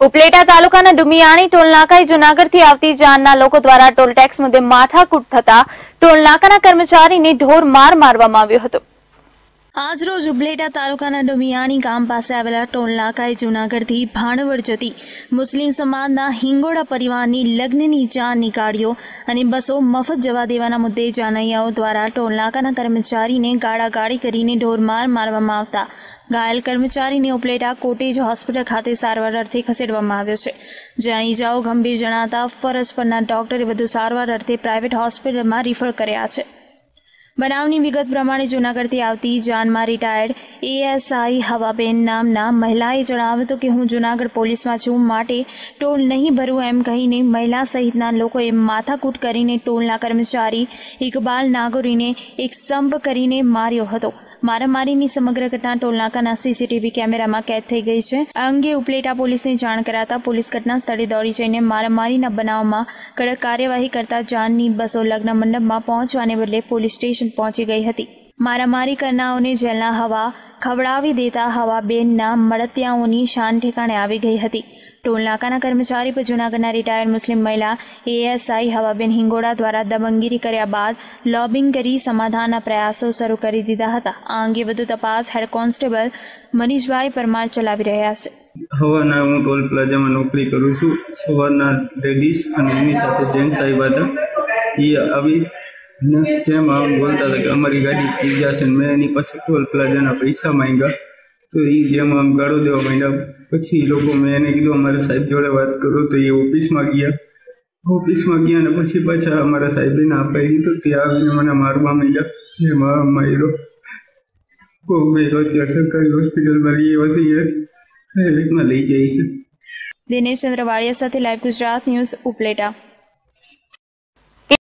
ઉપલેટા તાલુકાના ડુમિયાણી ટોલનાકાએ જૂનાગઢથી આવતી જાનના લોકો દ્વારા ટોલ ટેક્સ મુદ્દે માથાકૂટ થતા ટોલનાકાના કર્મચારીને ઢોર માર મારવામાં આવ્યો હતો. આજરોજ ઉપલેટા તાલુકાના ડુમિયાણી ગામ પાસે આવેલા ટોલનાકાએ જુનાગઢથી ભાણવડ જતી મુસ્લિમ સમાજના હિંગોળા પરિવારની લગ્નની જાન નીકાળ્યો અને બસો મફત જવા દેવાના મુદ્દે જાનૈયાઓ દ્વારા ટોલનાકાના કર્મચારીને ગાળાગાળી કરીને ઢોરમાર મારવામાં આવતા. ઘાયલ કર્મચારીને ઉપલેટા કોટેજ હોસ્પિટલ ખાતે સારવાર અર્થે ખસેડવામાં આવ્યો છે. જ્યાં ઈજાઓ ગંભીર જણાતા ફરજ પરના ડોક્ટરે વધુ સારવાર અર્થે પ્રાઇવેટ હોસ્પિટલમાં રિફર કર્યા છે. બનાવની વિગત પ્રમાણે જૂનાગઢથી આવતી જાનમાં રિટાયર્ડ એએસઆઈ હવાબેન નામના મહિલાએ જણાવ્યું હતું કે હું જૂનાગઢ પોલીસમાં છું, માટે ટોલ નહીં ભરવું એમ કહીને મહિલા સહિતના લોકોએ માથાકૂટ કરીને ટોલના કર્મચારી ઇકબાલ નાગોરીને એક સંપ કરીને માર્યો હતો. મારામારીની સમગ્ર ઘટના ટોલનાકાના સીસીટીવી કેમેરામાં કેદ થઈ ગઈ છે. આ અંગે ઉપલેટા પોલીસને જાણ કરાતા પોલીસ ઘટના સ્થળે દોડી જઈને મારામારીના બનાવમાં કડક કાર્યવાહી કરતા જાનની બસો લગ્ન મંડપમાં પહોંચવાને બદલે પોલીસ સ્ટેશન પહોંચી ગઈ હતી. મારામારી કરનાઓને જેલના હવા ખવડાવી દેતા હવા બેનના મળતિયાઓની શાન ઠેકાણે આવી ગઈ હતી. ટોલનાકાના કર્મચારી પર જૂનાગઢના રિટાયર્ડ મુસ્લિમ મહિલા એએસઆઈ હવાબેન હિંગોડા દ્વારા દબંગગીરી કર્યા બાદ લોબિંગ કરી સમાધાનના પ્રયાસો શરૂ કરી દીધા હતા આ અંગે વધુ તપાસ હેડ કોન્સ્ટેબલ મનીષભાઈ પરમાર ચલાવી રહ્યા છે સવારના હું ટોલ પ્લાઝામાં નોકરી કરું છું. સવારના લેડીઝ અને એની સાથે જેન્ટ્સ આવ્યા હતા. એ આવી અને જેમ આમ બોલતા હતા કે અમારી ગાડી પી જશે ને મેં એની પાસે ટોલ પ્લાઝાના પૈસા માંગ્યા. તો એ જેમ આમ ગાળો દેવા માંડ્યા, પછી એ લોકો મેં એને કીધું, અમારા સાહેબ જોડે વાત કરું. તો એ ઓફિસમાં ગયા. ઓફિસમાં ગયા અને પછી પાછા અમારા સાહેબને પાડી તો ત્યાં આવીને મને મારવા માંડ્યા. જે મારવા માંડ્યો બહુ મેળો ત્યાં સરકારી હોસ્પિટલમાં લઈ આવ્યો છે પ્રાઇવેટમાં લઈ જાય છે. દિનેશ ચંદ્ર વાળિયા સાથે લાઈવ ગુજરાત ન્યૂઝ ઉપલેટા.